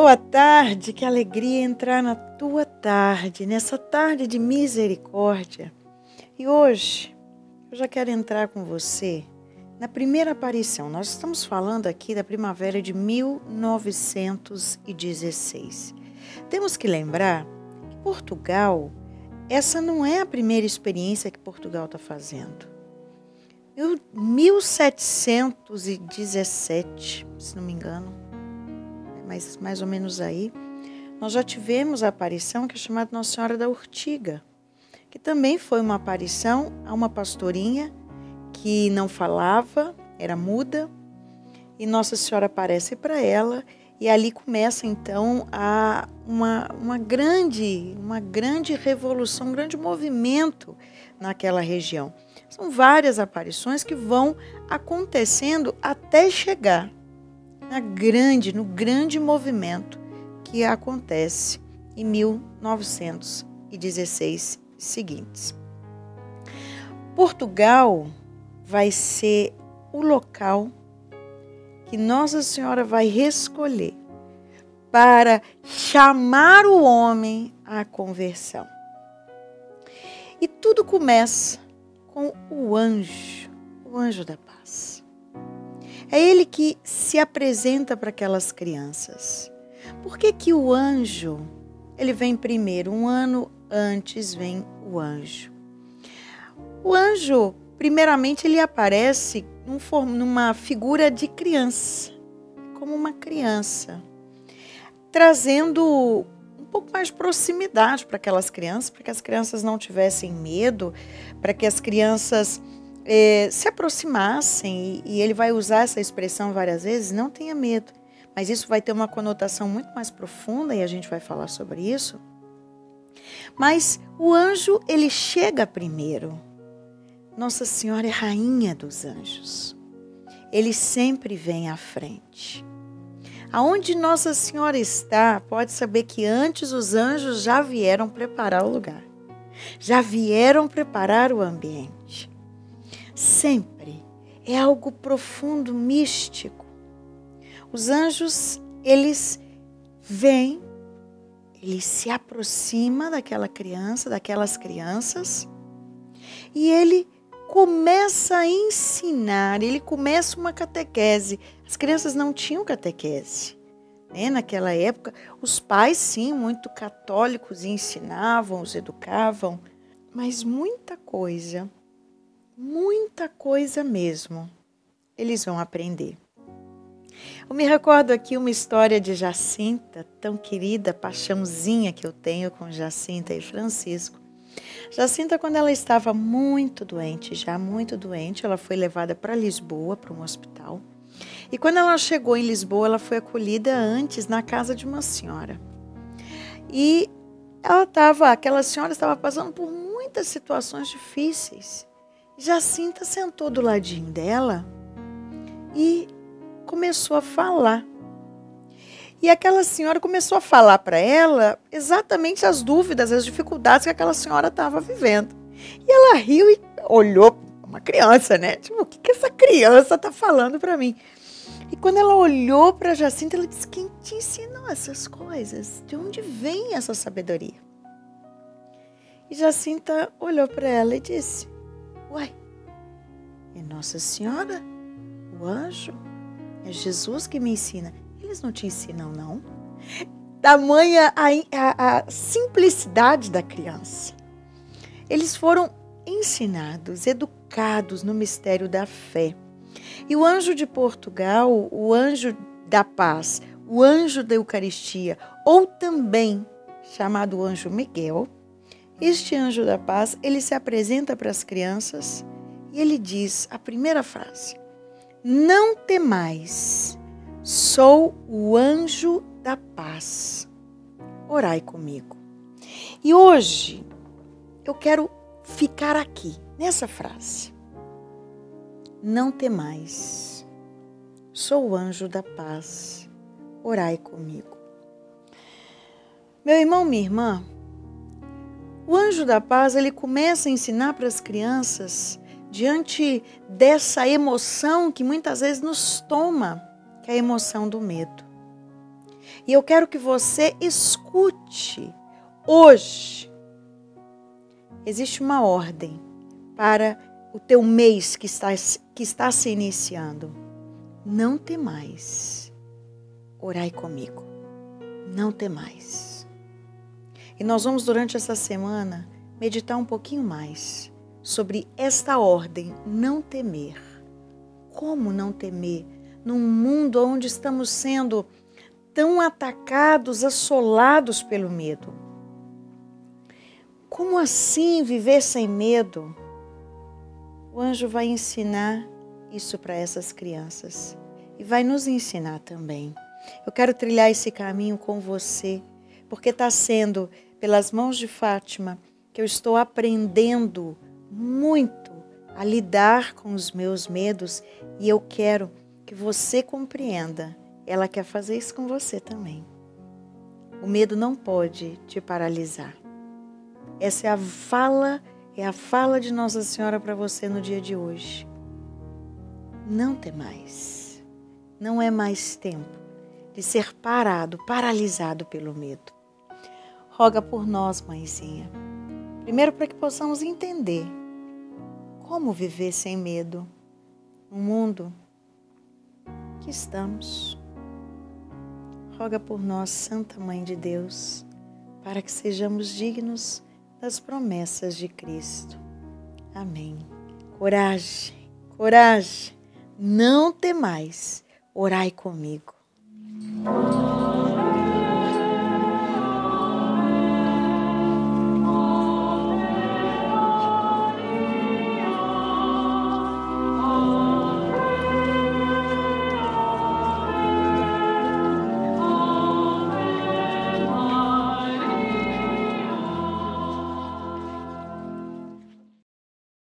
Boa tarde, que alegria entrar na tua tarde, nessa tarde de misericórdia. E hoje eu já quero entrar com você na primeira aparição. Nós estamos falando aqui da primavera de 1916. Temos que lembrar que Portugal, essa não é a primeira experiência que Portugal está fazendo. 1717, se não me engano, mas mais ou menos aí, nós já tivemos a aparição que é chamada Nossa Senhora da Urtiga, que também foi uma aparição a uma pastorinha que não falava, era muda, e Nossa Senhora aparece para ela e ali começa então a uma, uma grande uma grande revolução, um grande movimento naquela região. São várias aparições que vão acontecendo até chegar na grande, no grande movimento que acontece em 1916 seguintes. Portugal vai ser o local que Nossa Senhora vai escolher para chamar o homem à conversão. E tudo começa com o anjo, o anjo da paz. É ele que se apresenta para aquelas crianças. Por que, que o anjo ele vem primeiro? Um ano antes vem o anjo. O anjo Primeiramente, ele aparece numa figura de criança, como uma criança, trazendo um pouco mais de proximidade para aquelas crianças, para que as crianças não tivessem medo, para que as crianças eh, se aproximassem, e, e ele vai usar essa expressão várias vezes, não tenha medo. Mas isso vai ter uma conotação muito mais profunda e a gente vai falar sobre isso. Mas o anjo, ele chega primeiro. Nossa Senhora é rainha dos anjos. Ele sempre vem à frente. Aonde Nossa Senhora está, pode saber que antes os anjos já vieram preparar o lugar. Já vieram preparar o ambiente. Sempre é algo profundo, místico. Os anjos, eles vêm, eles se aproximam daquela criança, daquelas crianças, e ele começa a ensinar, ele começa uma catequese. As crianças não tinham catequese. Né? Naquela época, os pais, sim, muito católicos, ensinavam, os educavam, mas muita coisa, muita coisa mesmo, eles vão aprender. Eu me recordo aqui uma história de Jacinta, tão querida, paixãozinha que eu tenho com Jacinta e Francisco. Jacinta, quando ela estava muito doente, já muito doente, ela foi levada para Lisboa, para um hospital. E quando ela chegou em Lisboa, ela foi acolhida antes na casa de uma senhora. E ela estava, aquela senhora estava passando por muitas situações difíceis. Jacinta sentou do ladinho dela e começou a falar e aquela senhora começou a falar para ela exatamente as dúvidas, as dificuldades que aquela senhora estava vivendo. E ela riu e olhou, uma criança, né? Tipo, o que, que essa criança está falando para mim? E quando ela olhou para Jacinta, ela disse: Quem te ensinou essas coisas? De onde vem essa sabedoria? E Jacinta olhou para ela e disse: Uai, é Nossa Senhora, o anjo, é Jesus que me ensina. Eles não te ensinam, não. Tamanha a, a, a simplicidade da criança. Eles foram ensinados, educados no mistério da fé. E o anjo de Portugal, o anjo da paz, o anjo da Eucaristia, ou também chamado anjo Miguel, este anjo da paz, ele se apresenta para as crianças e ele diz a primeira frase: Não temais, Sou o anjo da paz. Orai comigo. E hoje eu quero ficar aqui, nessa frase. Não temais. Sou o anjo da paz. Orai comigo. Meu irmão, minha irmã, o anjo da paz, ele começa a ensinar para as crianças diante dessa emoção que muitas vezes nos toma que é a emoção do medo. E eu quero que você escute hoje. Existe uma ordem para o teu mês que está, que está se iniciando. Não temais. Orai comigo. Não temais. E nós vamos, durante essa semana, meditar um pouquinho mais sobre esta ordem, não temer. Como não temer num mundo onde estamos sendo tão atacados, assolados pelo medo? Como assim viver sem medo? O anjo vai ensinar isso para essas crianças e vai nos ensinar também. Eu quero trilhar esse caminho com você, porque está sendo pelas mãos de Fátima que eu estou aprendendo muito a lidar com os meus medos e eu quero que você compreenda. Ela quer fazer isso com você também. O medo não pode te paralisar. Essa é a fala, é a fala de Nossa Senhora para você no dia de hoje. Não tem mais. Não é mais tempo de ser parado, paralisado pelo medo. Roga por nós, mãezinha. Primeiro, para que possamos entender como viver sem medo no mundo que estamos. Roga por nós, Santa Mãe de Deus, para que sejamos dignos das promessas de Cristo. Amém. Coragem, coragem, não temais, orai comigo.